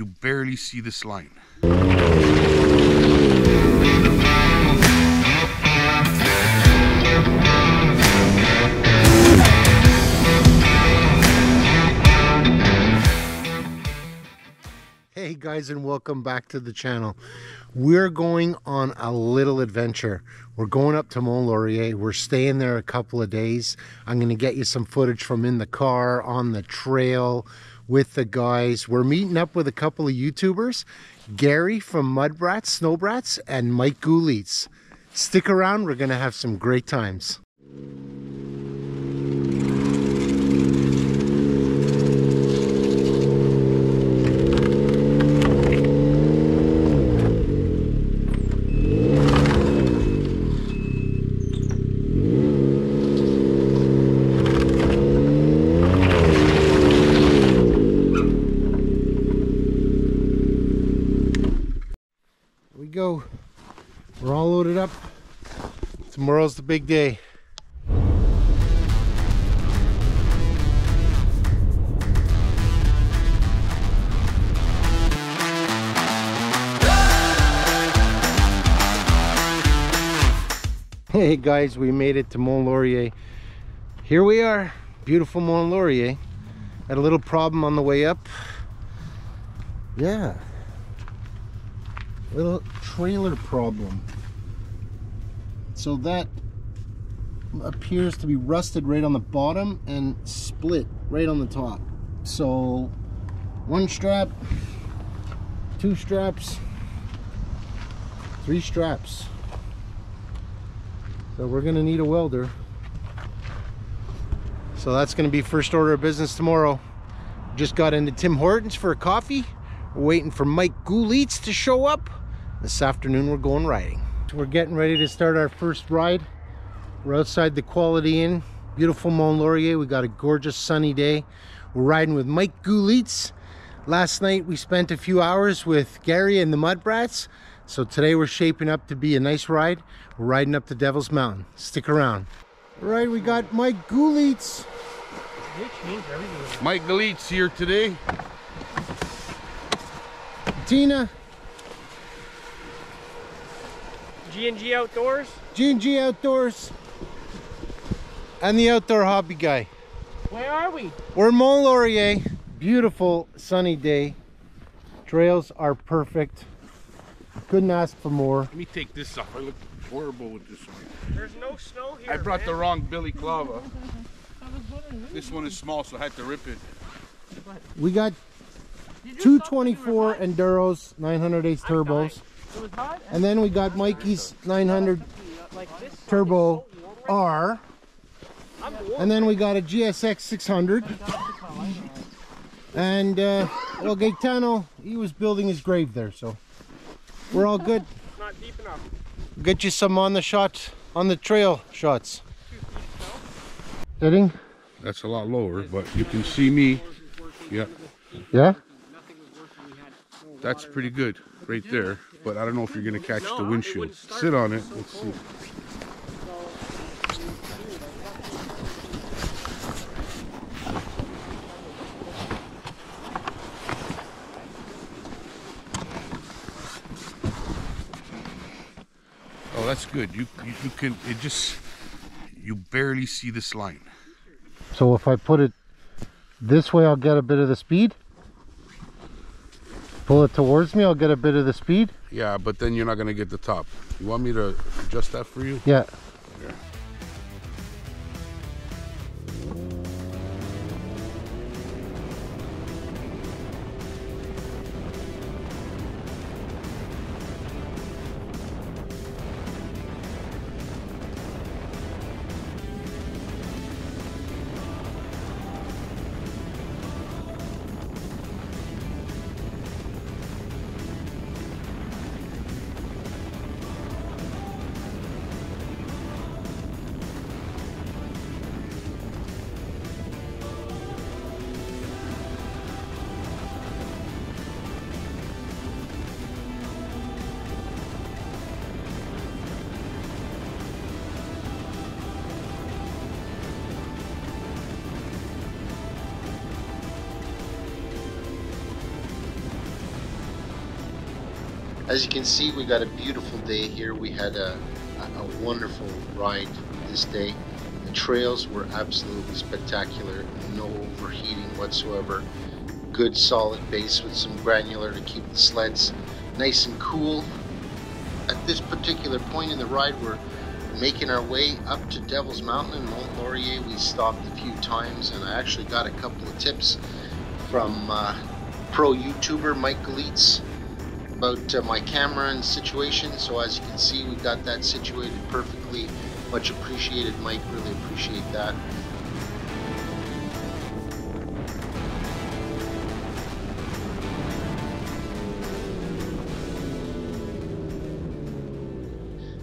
You barely see this line. Hey guys and welcome back to the channel. We're going on a little adventure. We're going up to Mont Laurier. We're staying there a couple of days. I'm going to get you some footage from in the car, on the trail, with the guys. We're meeting up with a couple of YouTubers, Gary from Mudbrats, Snowbrats, and Mike Gulitz. Stick around, we're going to have some great times. Go. We're all loaded up. Tomorrow's the big day. Hey guys, we made it to Mont Laurier. Here we are, beautiful Mont Laurier. Had a little problem on the way up. Yeah, little trailer problem. So that appears to be rusted right on the bottom and split right on the top. So one strap, two straps, three straps. So we're gonna need a welder. So that's gonna be first order of business tomorrow. Just got into Tim Hortons for a coffee. We're waiting for Mike Gulitz to show up. This afternoon we're going riding. We're getting ready to start our first ride. We're outside the Quality Inn, beautiful Mont Laurier. We got a gorgeous sunny day. We're riding with Mike Gulitz. Last night we spent a few hours with Gary and the Mudbrats. So today we're shaping up to be a nice ride. We're riding up to Devil's Mountain. Stick around. All right, we got Mike Gulitz. Mike Galitz here today. Tina, G&G Outdoors. G&G Outdoors, and the outdoor hobby guy. Where are we? We're Mont Laurier. Beautiful sunny day. Trails are perfect. Couldn't ask for more. Let me take this off. I look horrible with this one. There's no snow here. I brought the wrong balaclava. This one is small, so I had to rip it. We got Did you stop when you 224? Enduros 908 I'm dying. turbos. It was hot. And then we got Mikey's 900 Turbo R. And then we got a GSX 600. And uh, well, Gaetano, he was building his grave there, so we're all good. Not deep enough. Get you some on the shot, on the trail shots. Sitting? That's a lot lower, but you can see me. Yeah, Yeah? that's pretty good right there. But I don't know if you're gonna catch the windshield. Sit on it. Let's see. Oh, that's good. You, you you can it just you barely see this line. So if I put it this way, I'll get a bit of the speed. Pull it towards me, I'll get a bit of the speed. Yeah, but then you're not gonna get the top. You want me to adjust that for you? Yeah. Yeah. As you can see, we got a beautiful day here. We had a, a, wonderful ride this day. The trails were absolutely spectacular, no overheating whatsoever. Good solid base with some granular to keep the sleds nice and cool. At this particular point in the ride, we're making our way up to Devil's Mountain in Mont Laurier. We stopped a few times and I actually got a couple of tips from uh, pro YouTuber Mike Galitz about uh, my camera and situation. So as you can see, we've got that situated perfectly. Much appreciated, Mike. Really appreciate that.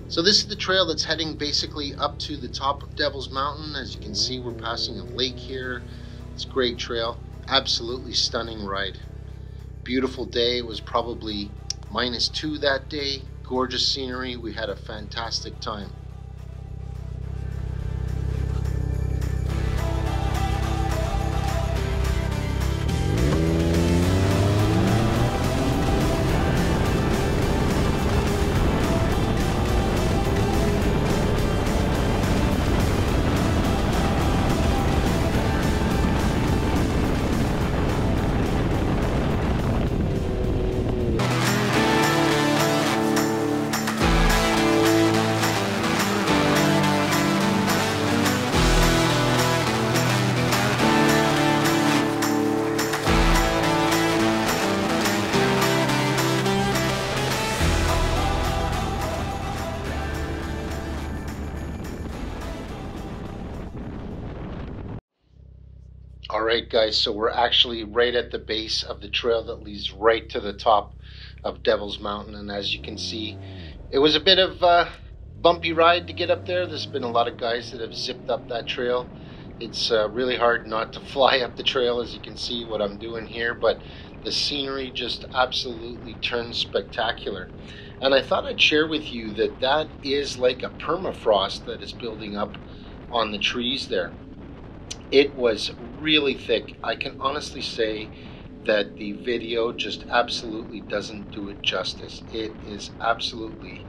So this is the trail that's heading basically up to the top of Devil's Mountain. As you can see, we're passing a lake here. It's a great trail. Absolutely stunning ride. Beautiful day. It was probably minus two that day. Gorgeous scenery. We had a fantastic time. Right, guys, so we're actually right at the base of the trail that leads right to the top of Devil's Mountain. And as you can see, it was a bit of a bumpy ride to get up there. There's been a lot of guys that have zipped up that trail. It's uh, really hard not to fly up the trail, as you can see what I'm doing here, but the scenery just absolutely turns spectacular. And I thought I'd share with you that that is like a permafrost that is building up on the trees there. It was really thick. I can honestly say that the video just absolutely doesn't do it justice. It is absolutely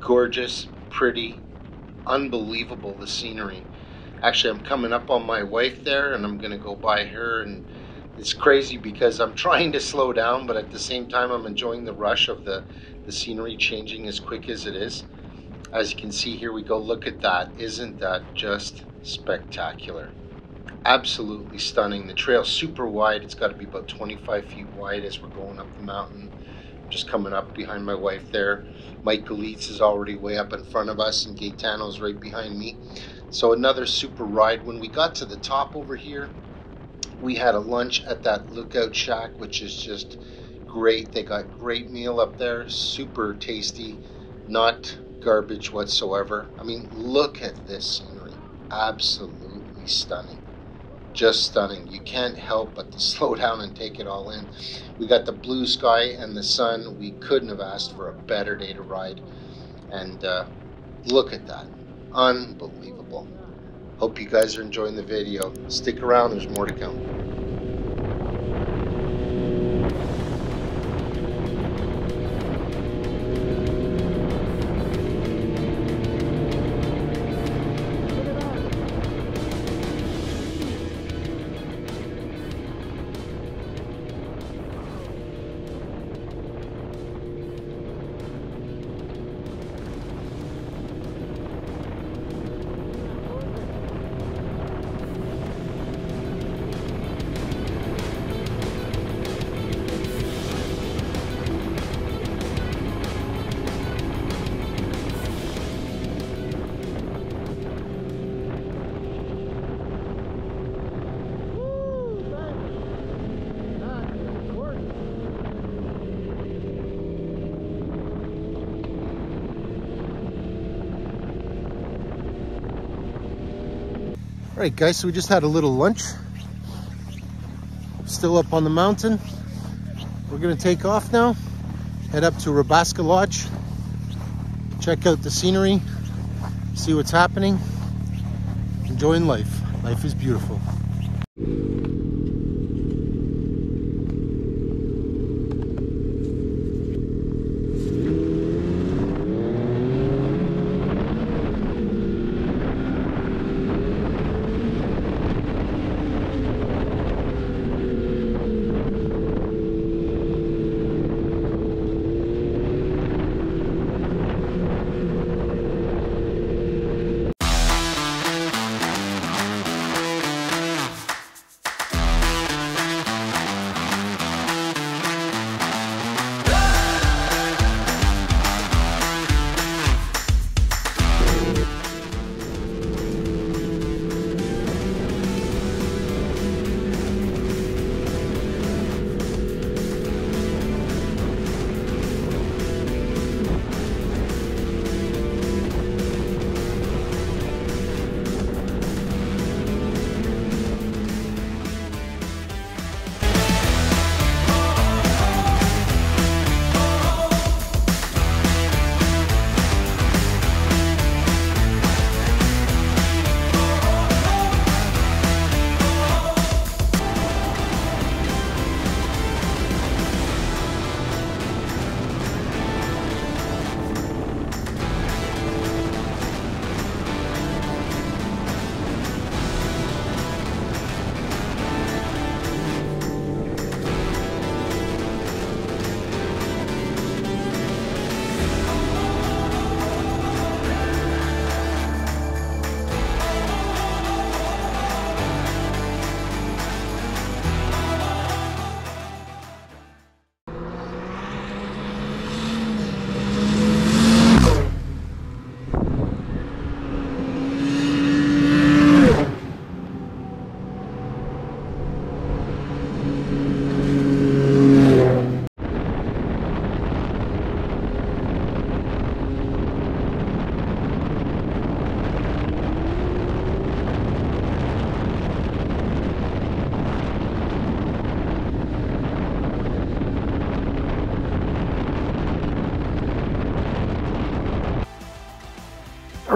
gorgeous, pretty, unbelievable the scenery. Actually, I'm coming up on my wife there and I'm going to go by her and it's crazy because I'm trying to slow down but at the same time I'm enjoying the rush of the the scenery changing as quick as it is. As you can see here we go look at that. Isn't that just spectacular? Absolutely stunning. The trail's super wide. It's got to be about 25 feet wide as we're going up the mountain. I'm Just coming up behind my wife there. Mike Galitz is already way up in front of us and Gaetano's right behind me. So another super ride. When we got to the top over here, we had a lunch at that lookout shack, which is just great. They got great meal up there, super tasty, not garbage whatsoever. I mean, look at this scenery. Absolutely stunning just stunning. You can't help but to slow down and take it all in. We got the blue sky and the sun. We couldn't have asked for a better day to ride. And uh, look at that. Unbelievable. Hope you guys are enjoying the video. Stick around, there's more to come. All right, guys, so we just had a little lunch. Still up on the mountain. We're gonna take off now, head up to Rabaska Lodge, check out the scenery, see what's happening, enjoying life. Life is beautiful.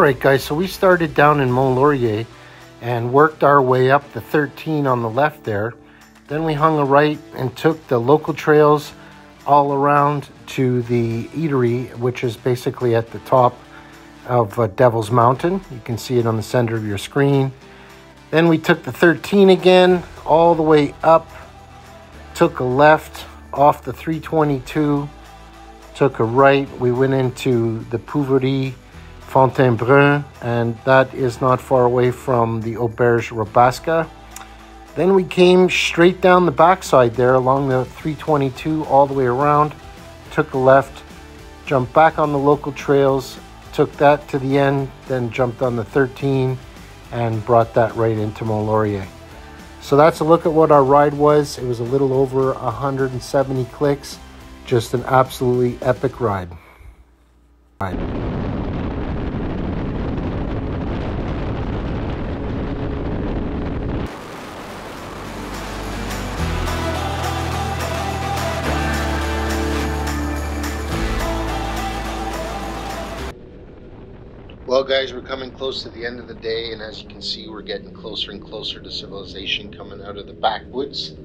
Right, guys, so we started down in Mont Laurier and worked our way up the 13 on the left there. Then we hung a right and took the local trails all around to the eatery, which is basically at the top of uh, Devil's Mountain. You can see it on the center of your screen. Then we took the 13 again, all the way up, took a left off the 322, took a right. We went into the Pourvoirie Fontainebleau, and that is not far away from the Auberge Rabaska. Then we came straight down the backside there along the 322 all the way around, took a left, jumped back on the local trails, took that to the end, then jumped on the 13 and brought that right into Mont Laurier. So that's a look at what our ride was. It was a little over 170 clicks. Just an absolutely epic ride. ride. Guys, we're coming close to the end of the day, and as you can see, we're getting closer and closer to civilization coming out of the backwoods.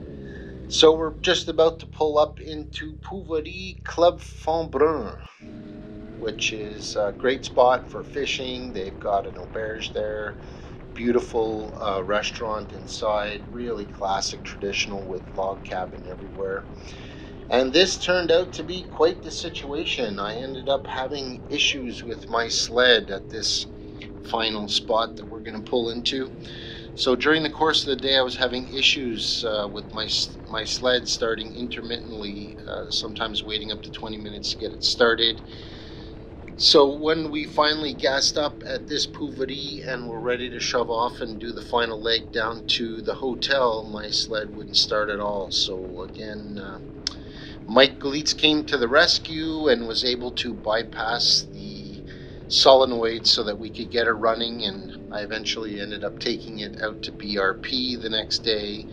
So we're just about to pull up into Pourvoirie Club Fondbrun, which is a great spot for fishing. They've got an auberge there, beautiful uh, restaurant inside, really classic, traditional with log cabin everywhere. And this turned out to be quite the situation. I ended up having issues with my sled at this final spot that we're going to pull into. So during the course of the day, I was having issues uh, with my my sled starting intermittently, uh, sometimes waiting up to 20 minutes to get it started. So when we finally gassed up at this Pourvoirie and were ready to shove off and do the final leg down to the hotel, my sled wouldn't start at all. So again, uh, Mike Galitz came to the rescue and was able to bypass the solenoid so that we could get it running. And I eventually ended up taking it out to BRP the next day.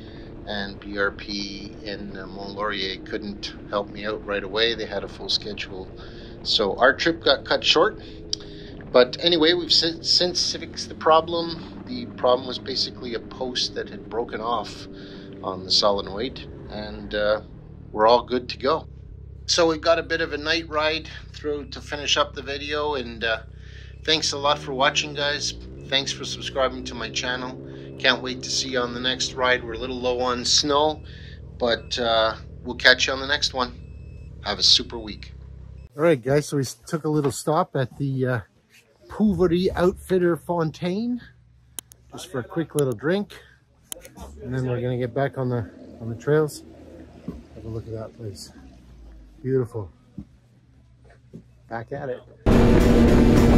And BRP in uh, Mont Laurier couldn't help me out right away. They had a full schedule. So our trip got cut short. But anyway, we've since fixed the problem. The problem was basically a post that had broken off on the solenoid. And uh, we're all good to go. So we've got a bit of a night ride through to finish up the video and uh, thanks a lot for watching guys. Thanks for subscribing to my channel. Can't wait to see you on the next ride. We're a little low on snow, but uh, we'll catch you on the next one. Have a super week. All right, guys, so we took a little stop at the uh, Outfitter Fontaine just for a quick little drink. And then we're going to get back on the on the trails. Have a look at that place. Beautiful. Back at it.